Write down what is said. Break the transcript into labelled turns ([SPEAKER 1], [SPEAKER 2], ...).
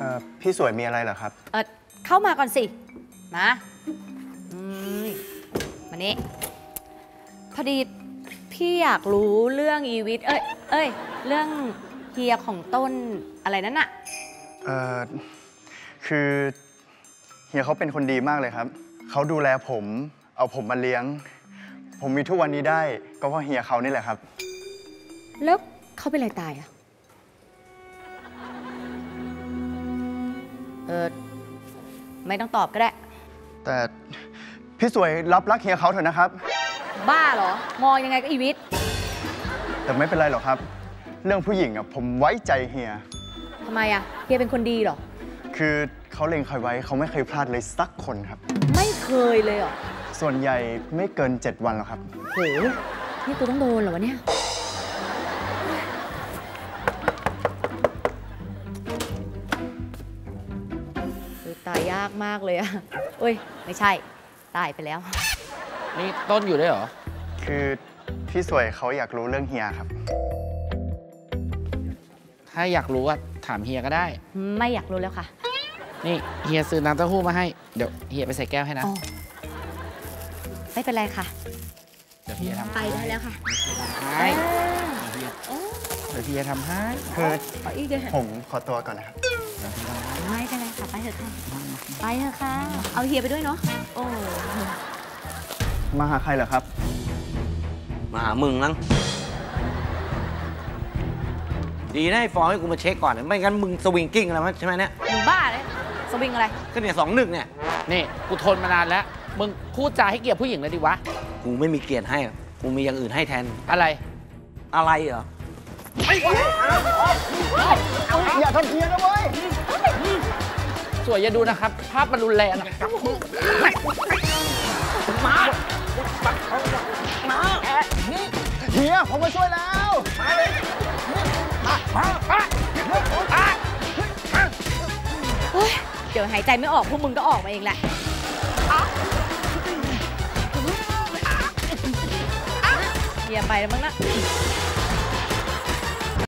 [SPEAKER 1] อพี่สวยมีอะไรเหรอครับ
[SPEAKER 2] เออเข้ามาก่อนสิ มาอืมมานี่พอดีพี่อยากรู้เรื่องอีวิทย์เอ้ย เอ้ย เรื่องเฮียของต้นอะไรนั่นอะ
[SPEAKER 1] เออคือเฮียเขาเป็นคนดีมากเลยครับ เขาดูแลผม เอาผมมาเลี้ยง ผมมีทุกวันนี้ได้ ก็เพราะเฮียเขานี่แหละครับ
[SPEAKER 2] แล้วเขาเป็นอะไรตายอะ ไม่ต้องตอบก็ได้
[SPEAKER 1] แต่พี่สวยรับรักเฮียเขาเถอะนะครับ
[SPEAKER 2] บ้าเหรอ มองยังไงก็อีวิทย์
[SPEAKER 1] แต่ไม่เป็นไรหรอกครับ เรื่องผู้หญิงอะผมไว้ใจเฮีย
[SPEAKER 2] ทำไมอะเฮียเป็นคนดีเหรอ
[SPEAKER 1] คือเขาเล็งใครไว้เขาไม่เคยพลาดเลยสักคนครับ
[SPEAKER 2] ไม่เคยเลยเหรอ
[SPEAKER 1] ส่วนใหญ่ไม่เกิน 7 วันหรอกครับ
[SPEAKER 2] โห นี่กูต้องโดนเหรอวะเนี่ยายยากมากเลยอะเอ้ย ไม่ใช่ ตายไปแล้ว
[SPEAKER 3] นี่ต้นอยู่ด้วยเหรอ
[SPEAKER 1] คือพี่สวยเขาอยากรู้เรื่องเฮียครับ
[SPEAKER 3] ถ้าอยากรู้อะถามเฮียก็ได้
[SPEAKER 2] ไม่อยากรู้แล้วค่ะ
[SPEAKER 3] นี่เฮียซื้อน้ำเต้าหู้มาให้ เดี๋ยวเฮียไปใส่แก้วให้นะ
[SPEAKER 2] อ๋อไม่เป็นไรค่ะ
[SPEAKER 3] เดี๋ยวเฮียทำ
[SPEAKER 2] ไปได้แล้วค่ะ
[SPEAKER 3] ให้เฮียเดี๋ยวเฮียทำให้
[SPEAKER 1] คือ
[SPEAKER 2] ขออีกเดี๋ยว
[SPEAKER 1] ผมขอตัวก่อนนะครับ
[SPEAKER 2] ไม่เป็นไรค่ะ ไปเถอะค่ะ ไปเถอะค่ะ เอาเฮียไปด้วยเนาะ โอ้
[SPEAKER 1] มาหาใครเหรอครับ
[SPEAKER 4] มาหามึงมั้งดีนะไอ้ฟองให้กูมาเช็คก่อน ไม่งั้นมึงสวิงกิ้งอะไรมั้ยใช่ไหมเนี่ย
[SPEAKER 2] มึงบ้าเลย สวิงอะไร
[SPEAKER 4] ก็เนี่ยสองหนึ่งเนี่ย
[SPEAKER 3] นี่กูทนมานานแล้ว มึงพูดจาให้เกียรติผู้หญิงเลยดิวะ
[SPEAKER 4] กูไม่มีเกียรติให้ กูมีอย่างอื่นให้แทน
[SPEAKER 3] อะไร
[SPEAKER 4] อะไรเหรอ
[SPEAKER 1] อย่าทำเฮียนะเว้ย
[SPEAKER 3] สวยอย่าดูนะครับ ภาพมันรุนแรงอะ
[SPEAKER 1] เฮียผมมาช่วยแล้ว
[SPEAKER 2] เฮ้ยเดี๋ยวหายใจไม่ออกพวกมึงก็ออกมาเองแหละเฮียไปแล้วมั้งนะ